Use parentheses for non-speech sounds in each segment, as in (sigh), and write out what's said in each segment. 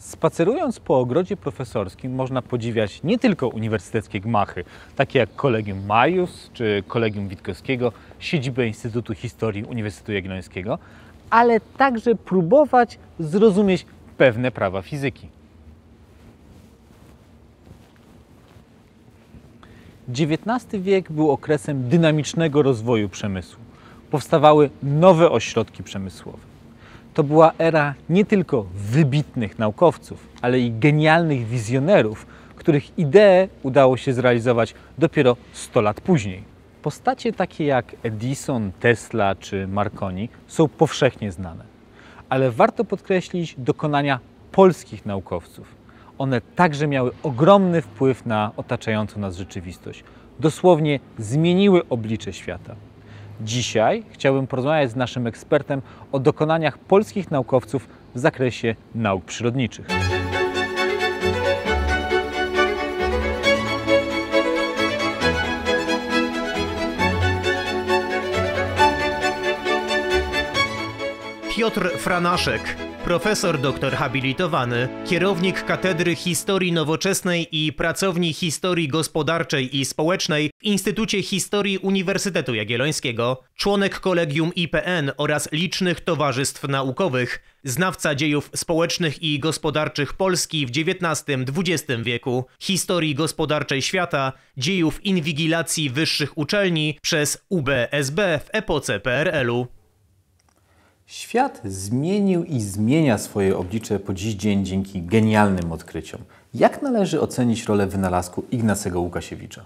Spacerując po ogrodzie profesorskim można podziwiać nie tylko uniwersyteckie gmachy, takie jak Kolegium Majus czy Kolegium Witkowskiego, siedzibę Instytutu Historii Uniwersytetu Jagiellońskiego, ale także próbować zrozumieć pewne prawa fizyki. XIX wiek był okresem dynamicznego rozwoju przemysłu. Powstawały nowe ośrodki przemysłowe. To była era nie tylko wybitnych naukowców, ale i genialnych wizjonerów, których idee udało się zrealizować dopiero 100 lat później. Postacie takie jak Edison, Tesla czy Marconi są powszechnie znane, ale warto podkreślić dokonania polskich naukowców. One także miały ogromny wpływ na otaczającą nas rzeczywistość. Dosłownie zmieniły oblicze świata. Dzisiaj chciałbym porozmawiać z naszym ekspertem o dokonaniach polskich naukowców w zakresie nauk przyrodniczych. Piotr Franaszek, profesor doktor habilitowany, kierownik Katedry Historii Nowoczesnej i pracowni Historii Gospodarczej i Społecznej w Instytucie Historii Uniwersytetu Jagiellońskiego, członek kolegium IPN oraz licznych towarzystw naukowych, znawca dziejów społecznych i gospodarczych Polski w XIX-XX wieku, historii gospodarczej świata, dziejów inwigilacji wyższych uczelni przez UBSB w epoce PRL-u. Świat zmienił i zmienia swoje oblicze po dziś dzień dzięki genialnym odkryciom. Jak należy ocenić rolę wynalazku Ignacego Łukasiewicza?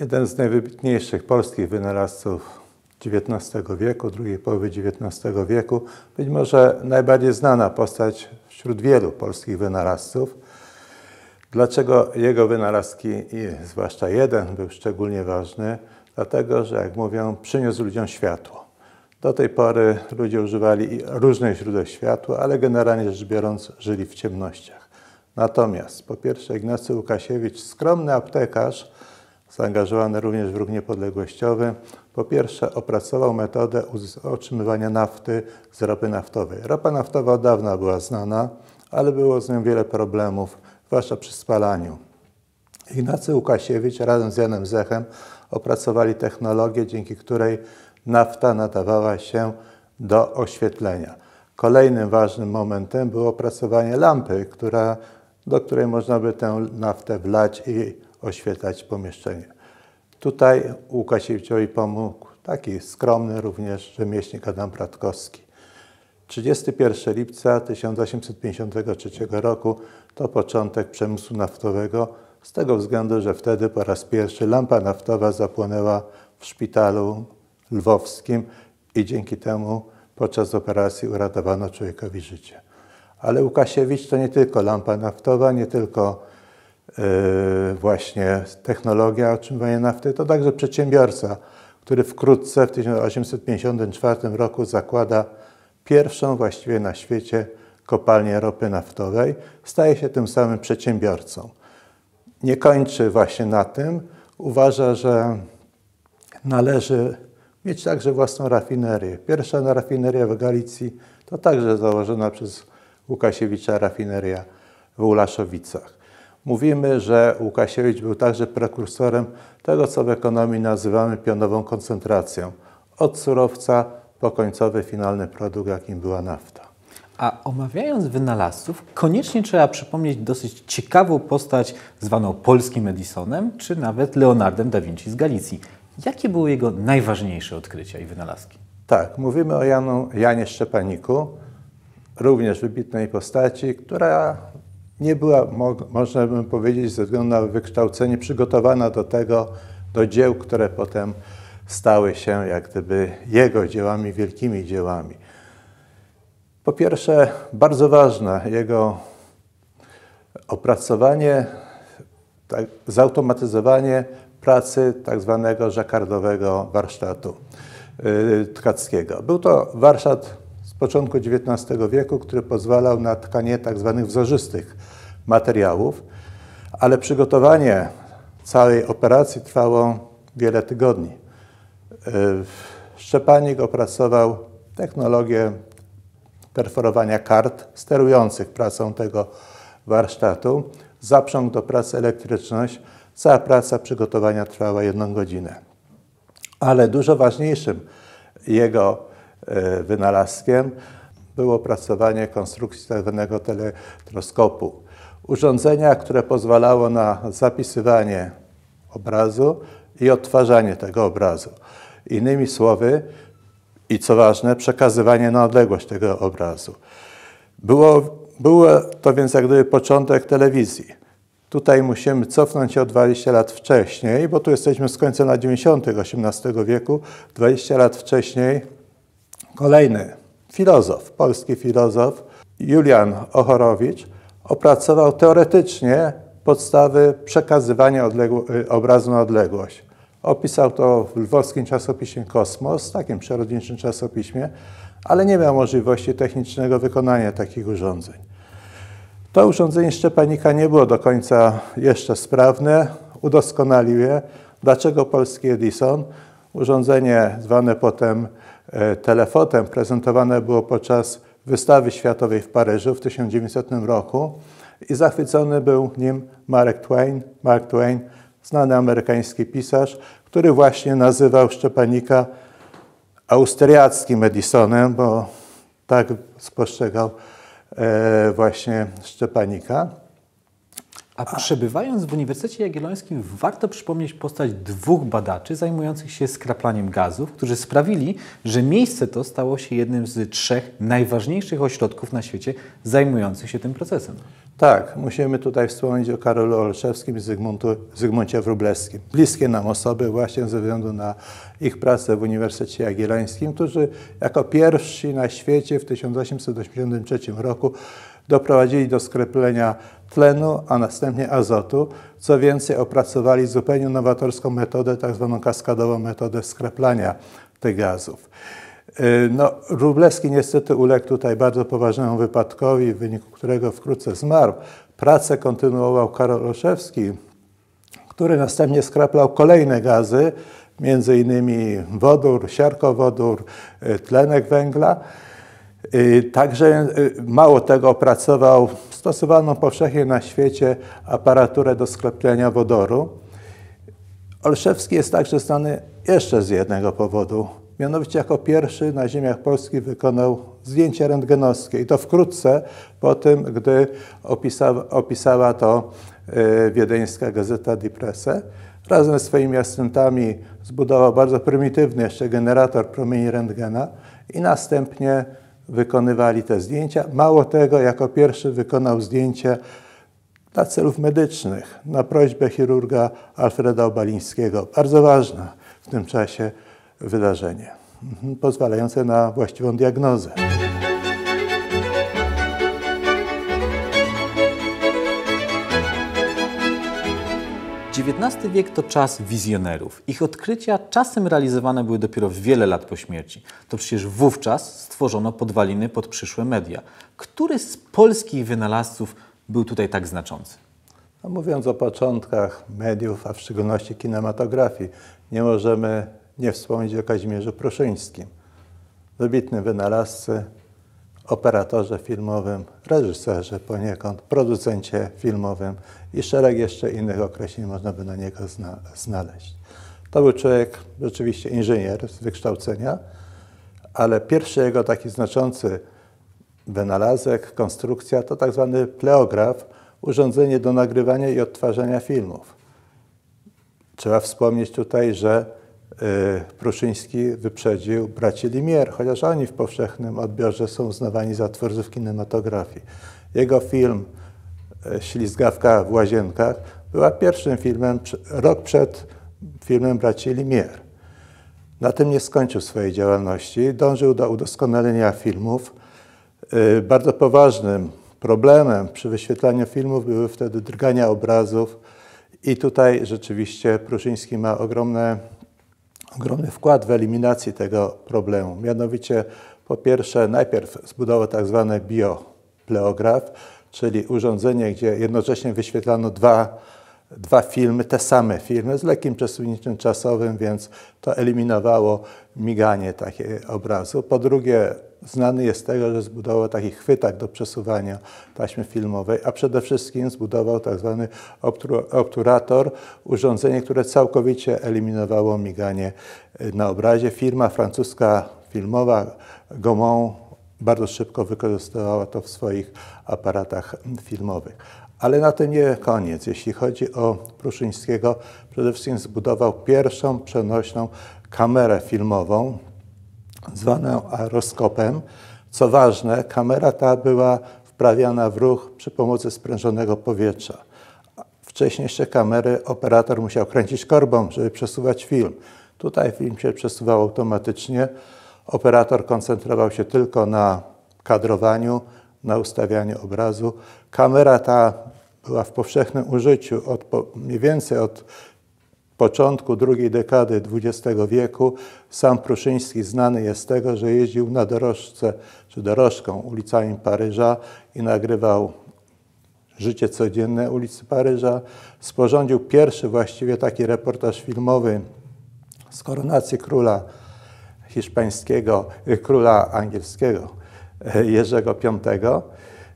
Jeden z najwybitniejszych polskich wynalazców XIX wieku, drugiej połowy XIX wieku, być może najbardziej znana postać wśród wielu polskich wynalazców. Dlaczego jego wynalazki, zwłaszcza jeden, był szczególnie ważny? Dlatego, że jak mówią, przyniósł ludziom światło. Do tej pory ludzie używali różnych źródeł światła, ale generalnie rzecz biorąc żyli w ciemnościach. Natomiast po pierwsze Ignacy Łukasiewicz, skromny aptekarz, zaangażowany również w ruch niepodległościowy, po pierwsze opracował metodę otrzymywania nafty z ropy naftowej. Ropa naftowa od dawna była znana, ale było z nią wiele problemów, zwłaszcza przy spalaniu. Ignacy Łukasiewicz razem z Janem Zechem opracowali technologię, dzięki której nafta nadawała się do oświetlenia. Kolejnym ważnym momentem było opracowanie lampy, która, do której można by tę naftę wlać i oświetlać pomieszczenie. Tutaj Łukasiewiczowi pomógł taki skromny również rzemieślnik Adam Bratkowski. 31 lipca 1853 roku to początek przemysłu naftowego, z tego względu, że wtedy po raz pierwszy lampa naftowa zapłonęła w szpitalu lwowskim i dzięki temu podczas operacji uratowano człowiekowi życie. Ale Łukasiewicz to nie tylko lampa naftowa, nie tylko yy, właśnie technologia otrzymywania nafty, to także przedsiębiorca, który wkrótce w 1854 roku zakłada pierwszą właściwie na świecie kopalnię ropy naftowej, staje się tym samym przedsiębiorcą. Nie kończy właśnie na tym, uważa, że należy mieć także własną rafinerię. Pierwsza rafineria w Galicji to także założona przez Łukasiewicza rafineria w Ulaszowicach. Mówimy, że Łukasiewicz był także prekursorem tego, co w ekonomii nazywamy pionową koncentracją. Od surowca po końcowy, finalny produkt, jakim była nafta. A omawiając wynalazców, koniecznie trzeba przypomnieć dosyć ciekawą postać zwaną polskim Edisonem, czy nawet Leonardem da Vinci z Galicji. Jakie były jego najważniejsze odkrycia i wynalazki? Tak, mówimy o Janu, Janie Szczepaniku, również wybitnej postaci, która nie była, można by powiedzieć, ze względu na wykształcenie przygotowana do tego, do dzieł, które potem stały się jak gdyby jego dziełami, wielkimi dziełami. Po pierwsze, bardzo ważne jego opracowanie, tak, zautomatyzowanie pracy tak zwanego żakardowego warsztatu y, tkackiego. Był to warsztat z początku XIX wieku, który pozwalał na tkanie tak zwanych wzorzystych materiałów, ale przygotowanie całej operacji trwało wiele tygodni. Y, Szczepanik opracował technologię perforowania kart sterujących pracą tego warsztatu. Zaprząg do pracy elektryczność. Cała praca przygotowania trwała jedną godzinę. Ale dużo ważniejszym jego e, wynalazkiem było opracowanie konstrukcji tzw. teletroskopu. Urządzenia, które pozwalało na zapisywanie obrazu i odtwarzanie tego obrazu. Innymi słowy, i co ważne, przekazywanie na odległość tego obrazu. Było, było to więc jak gdyby początek telewizji. Tutaj musimy cofnąć się o 20 lat wcześniej, bo tu jesteśmy z końca lat 90. XVIII wieku. 20 lat wcześniej kolejny filozof, polski filozof, Julian Ochorowicz, opracował teoretycznie podstawy przekazywania y, obrazu na odległość. Opisał to w lwowskim czasopiśmie Kosmos, takim przyrodniczym czasopiśmie, ale nie miał możliwości technicznego wykonania takich urządzeń. To urządzenie Szczepanika nie było do końca jeszcze sprawne, udoskonalił je. Dlaczego polski Edison? Urządzenie zwane potem e, telefotem prezentowane było podczas wystawy światowej w Paryżu w 1900 roku i zachwycony był nim Mark Twain. Mark Twain, znany amerykański pisarz, który właśnie nazywał Szczepanika austriackim Edisonem, bo tak spostrzegał właśnie Szczepanika. A przebywając w Uniwersytecie Jagiellońskim, warto przypomnieć postać dwóch badaczy zajmujących się skraplaniem gazów, którzy sprawili, że miejsce to stało się jednym z trzech najważniejszych ośrodków na świecie zajmujących się tym procesem. Tak, musimy tutaj wspomnieć o Karolu Olszewskim i Zygmuntu, Zygmuncie Wróblewskim. Bliskie nam osoby właśnie ze względu na ich pracę w Uniwersytecie Jagiellońskim, którzy jako pierwsi na świecie w 1883 roku doprowadzili do skreplenia tlenu, a następnie azotu. Co więcej, opracowali zupełnie nowatorską metodę, tak zwaną kaskadową metodę skreplania tych gazów. Y, no, Rublewski niestety uległ tutaj bardzo poważnemu wypadkowi, w wyniku którego wkrótce zmarł. Pracę kontynuował Karol Olszewski, który następnie skraplał kolejne gazy, między innymi wodór, siarkowodór, y, tlenek węgla. Y, także mało tego opracował stosowaną powszechnie na świecie aparaturę do sklepiania wodoru. Olszewski jest także znany jeszcze z jednego powodu. Mianowicie jako pierwszy na ziemiach polskich wykonał zdjęcie rentgenowskie i to wkrótce po tym, gdy opisała, opisała to y, wiedeńska gazeta Die Presse. Razem z swoimi asystentami zbudował bardzo prymitywny jeszcze generator promieni rentgena i następnie wykonywali te zdjęcia. Mało tego, jako pierwszy wykonał zdjęcie dla celów medycznych na prośbę chirurga Alfreda Obalińskiego. Bardzo ważne w tym czasie wydarzenie, mhm, pozwalające na właściwą diagnozę. XIX wiek to czas wizjonerów. Ich odkrycia czasem realizowane były dopiero wiele lat po śmierci. To przecież wówczas stworzono podwaliny pod przyszłe media. Który z polskich wynalazców był tutaj tak znaczący? No, mówiąc o początkach mediów, a w szczególności kinematografii, nie możemy nie wspomnieć o Kazimierzu Pruszyńskim. Wybitnym wynalazcy, operatorze filmowym, reżyserze poniekąd, producencie filmowym i szereg jeszcze innych określeń można by na niego zna znaleźć. To był człowiek, rzeczywiście inżynier z wykształcenia, ale pierwszy jego taki znaczący wynalazek, konstrukcja to tak zwany pleograf, urządzenie do nagrywania i odtwarzania filmów. Trzeba wspomnieć tutaj, że Pruszyński wyprzedził braci Limier, chociaż oni w powszechnym odbiorze są uznawani za twórców kinematografii. Jego film y, Ślizgawka w łazienkach była pierwszym filmem, rok przed filmem braci Limier. Na tym nie skończył swojej działalności. Dążył do udoskonalenia filmów. Y, bardzo poważnym problemem przy wyświetlaniu filmów były wtedy drgania obrazów i tutaj rzeczywiście Pruszyński ma ogromne, ogromny wkład w eliminację tego problemu. Mianowicie po pierwsze najpierw zbudował tak zwany biopleograf, czyli urządzenie, gdzie jednocześnie wyświetlano dwa dwa filmy, te same filmy z lekkim przesunięciem czasowym, więc to eliminowało miganie takie obrazu. Po drugie, znany jest tego, że zbudował taki chwytak do przesuwania taśmy filmowej, a przede wszystkim zbudował tak zwany obturator, urządzenie, które całkowicie eliminowało miganie na obrazie. Firma francuska filmowa Gaumont bardzo szybko wykorzystywała to w swoich aparatach filmowych. Ale na tym nie koniec. Jeśli chodzi o Pruszyńskiego, przede wszystkim zbudował pierwszą przenośną kamerę filmową, zwaną aeroskopem. Co ważne, kamera ta była wprawiana w ruch przy pomocy sprężonego powietrza. Wcześniejsze kamery operator musiał kręcić korbą, żeby przesuwać film. Tutaj film się przesuwał automatycznie. Operator koncentrował się tylko na kadrowaniu, na ustawianiu obrazu. Kamera ta była w powszechnym użyciu od, mniej więcej od początku drugiej dekady XX wieku. Sam Pruszyński znany jest z tego, że jeździł na dorożce czy dorożką ulicami Paryża i nagrywał życie codzienne ulicy Paryża. Sporządził pierwszy właściwie taki reportaż filmowy z koronacji króla hiszpańskiego, króla angielskiego Jerzego V.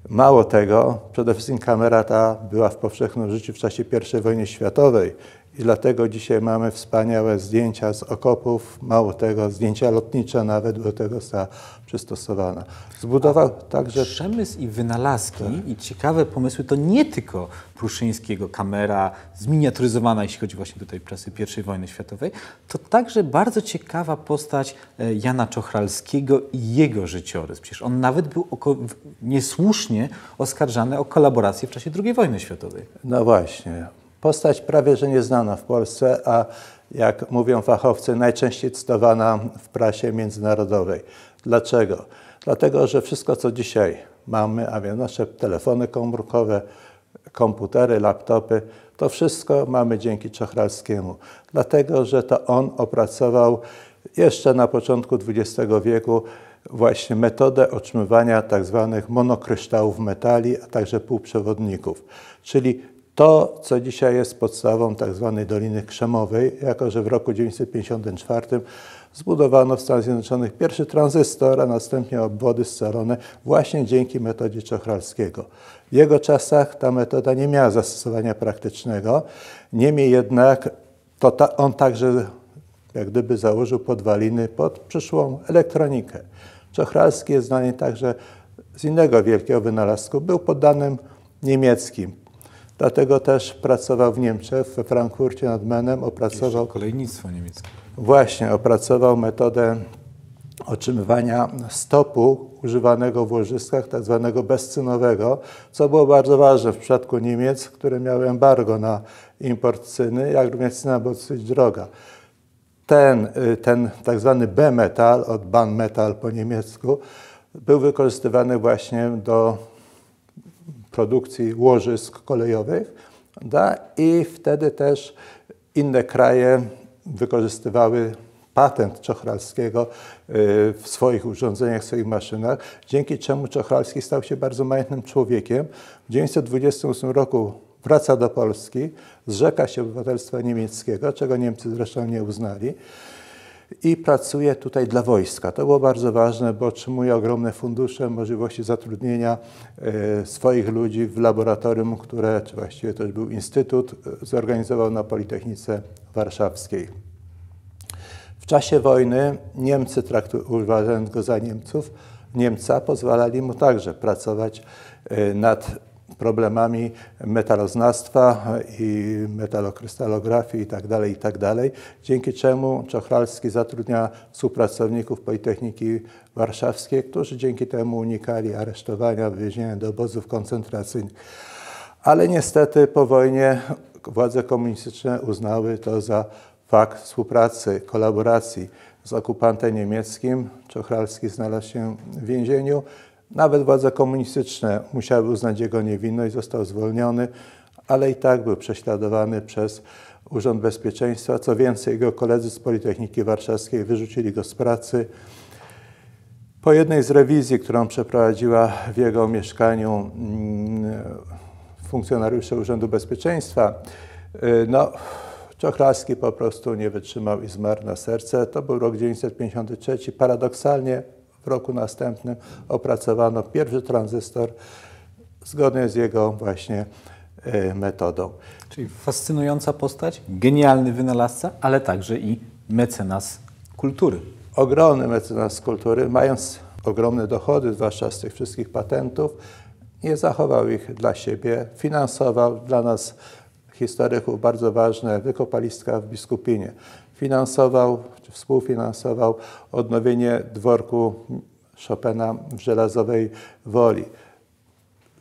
Mało tego, przede wszystkim kamera ta była w powszechnym życiu w czasie I wojny światowej i dlatego dzisiaj mamy wspaniałe zdjęcia z okopów, mało tego, zdjęcia lotnicze nawet do tego została przystosowana. Zbudował także... Przemysł i wynalazki tak. i ciekawe pomysły to nie tylko Pruszyńskiego, kamera zminiaturyzowana, jeśli chodzi właśnie tutaj czasy I wojny światowej, to także bardzo ciekawa postać e, Jana Czochralskiego i jego życiorys. Przecież on nawet był niesłusznie oskarżany o kolaborację w czasie II wojny światowej. No właśnie. Postać prawie że nieznana w Polsce, a jak mówią fachowcy, najczęściej cytowana w prasie międzynarodowej. Dlaczego? Dlatego, że wszystko, co dzisiaj mamy, a więc nasze telefony komórkowe, komputery, laptopy, to wszystko mamy dzięki Czochralskiemu. Dlatego, że to on opracował jeszcze na początku XX wieku właśnie metodę otrzymywania tak zwanych monokryształów metali, a także półprzewodników. Czyli to, co dzisiaj jest podstawą tzw. Tak Doliny Krzemowej, jako że w roku 1954 zbudowano w Stanach Zjednoczonych pierwszy tranzystor, a następnie obwody scalone właśnie dzięki metodzie Czochralskiego. W jego czasach ta metoda nie miała zastosowania praktycznego, niemniej jednak to ta, on także jak gdyby założył podwaliny pod przyszłą elektronikę. Czochralski jest znany także z innego wielkiego wynalazku. Był poddanym niemieckim. Dlatego też pracował w Niemczech, we Frankfurcie nad Menem, opracował... Jeszcze kolejnictwo niemieckie. Właśnie, opracował metodę otrzymywania stopu używanego w łożyskach, tak zwanego bezcynowego, co było bardzo ważne w przypadku Niemiec, które miały embargo na import cyny, jak również cyna była dosyć droga. Ten, y, ten tak zwany B-metal, od ban-metal po niemiecku, był wykorzystywany właśnie do produkcji łożysk kolejowych da, i wtedy też inne kraje wykorzystywały patent Czochralskiego y, w swoich urządzeniach, w swoich maszynach, dzięki czemu Czochralski stał się bardzo majętnym człowiekiem. W 1928 roku wraca do Polski, zrzeka się obywatelstwa niemieckiego, czego Niemcy zresztą nie uznali i pracuje tutaj dla wojska. To było bardzo ważne, bo otrzymuje ogromne fundusze, możliwości zatrudnienia e, swoich ludzi w laboratorium, które, czy właściwie to był instytut, e, zorganizował na Politechnice Warszawskiej. W czasie wojny Niemcy, uważając go za Niemców, Niemca pozwalali mu także pracować e, nad problemami metaloznawstwa i metalokrystalografii itd., tak itd., tak dzięki czemu Czochralski zatrudnia współpracowników Politechniki Warszawskiej, którzy dzięki temu unikali aresztowania, wywiezienia do obozów koncentracyjnych. Ale niestety po wojnie władze komunistyczne uznały to za fakt współpracy, kolaboracji z okupantem niemieckim. Czochralski znalazł się w więzieniu. Nawet władze komunistyczne musiały uznać jego niewinność, został zwolniony, ale i tak był prześladowany przez Urząd Bezpieczeństwa. Co więcej, jego koledzy z Politechniki Warszawskiej wyrzucili go z pracy. Po jednej z rewizji, którą przeprowadziła w jego mieszkaniu mm, funkcjonariusze Urzędu Bezpieczeństwa, Y, No, Czochralski po prostu nie wytrzymał i zmarł na serce. To był rok 1953. Paradoksalnie w roku następnym opracowano pierwszy tranzystor zgodnie z jego właśnie y, metodą. Czyli fascynująca postać, genialny wynalazca, ale także i mecenas kultury. ogromny mecenas kultury, mając ogromne dochody, zwłaszcza z tych wszystkich patentów, nie zachował ich dla siebie, finansował dla nas historyków bardzo ważne wykopaliska w Biskupinie. Finansował, czy współfinansował odnowienie dworku Chopina w Żelazowej Woli.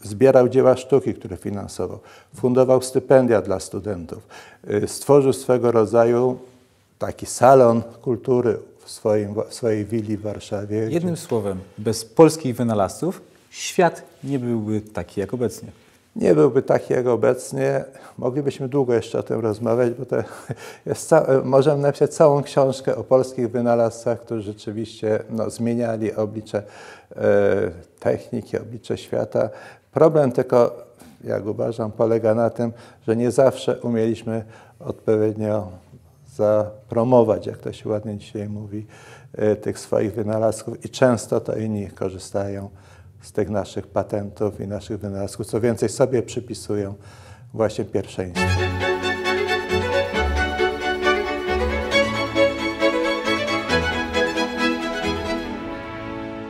Zbierał dzieła sztuki, które finansował. Fundował stypendia dla studentów. Y, Stworzył swego rodzaju taki salon kultury w, swoim, w swojej willi w Warszawie. Jednym słowem, bez polskich wynalazców świat nie byłby taki jak obecnie. Nie byłby taki jak obecnie. Moglibyśmy długo jeszcze o tym rozmawiać, bo to (laughs) jest możemy napisać całą książkę o polskich wynalazcach, którzy rzeczywiście no, zmieniali oblicze e, techniki, oblicze świata. Problem tylko, jak uważam, polega na tym, że nie zawsze umieliśmy odpowiednio zapromować, jak to się ładnie dzisiaj mówi, e, tych swoich wynalazków i często to inni korzystają z tych naszych patentów i naszych wynalazków. Co więcej, sobie przypisują właśnie pierwszeństwo.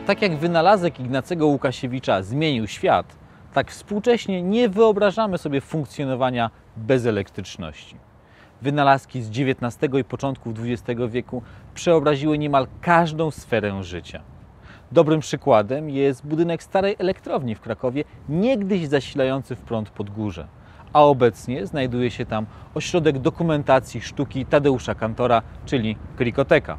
Tak jak wynalazek Ignacego Łukasiewicza zmienił świat, tak współcześnie nie wyobrażamy sobie funkcjonowania bez elektryczności. Wynalazki z XIX i początku XX wieku przeobraziły niemal każdą sferę życia. Dobrym przykładem jest budynek starej elektrowni w Krakowie, niegdyś zasilający w prąd Podgórze, a obecnie znajduje się tam ośrodek dokumentacji sztuki Tadeusza Kantora, czyli Krikoteka.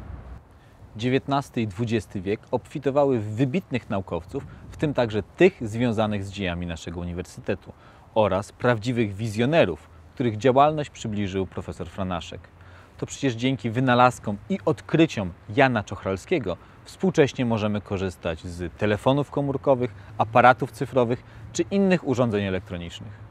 XIX i XX wiek obfitowały w wybitnych naukowców, w tym także tych związanych z dziejami naszego uniwersytetu oraz prawdziwych wizjonerów, których działalność przybliżył profesor Franaszek. To przecież dzięki wynalazkom i odkryciom Jana Czochralskiego współcześnie możemy korzystać z telefonów komórkowych, aparatów cyfrowych czy innych urządzeń elektronicznych.